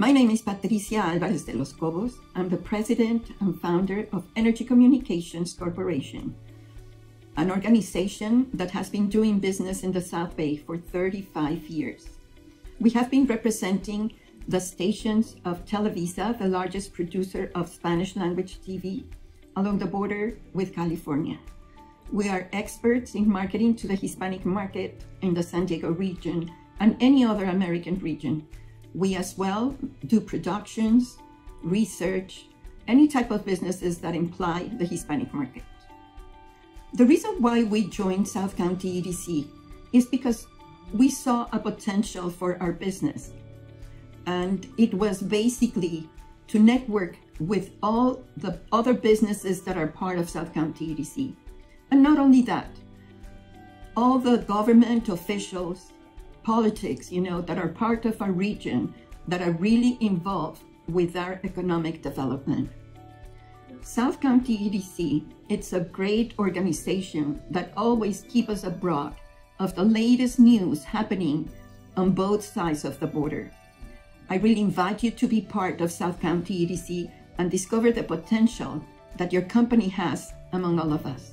My name is Patricia Alvarez de los Cobos. I'm the president and founder of Energy Communications Corporation, an organization that has been doing business in the South Bay for 35 years. We have been representing the stations of Televisa, the largest producer of Spanish language TV, along the border with California. We are experts in marketing to the Hispanic market in the San Diego region and any other American region. We as well do productions, research, any type of businesses that imply the Hispanic market. The reason why we joined South County EDC is because we saw a potential for our business. And it was basically to network with all the other businesses that are part of South County EDC. And not only that, all the government officials, politics, you know, that are part of our region that are really involved with our economic development. South County EDC, it's a great organization that always keep us abroad of the latest news happening on both sides of the border. I really invite you to be part of South County EDC and discover the potential that your company has among all of us.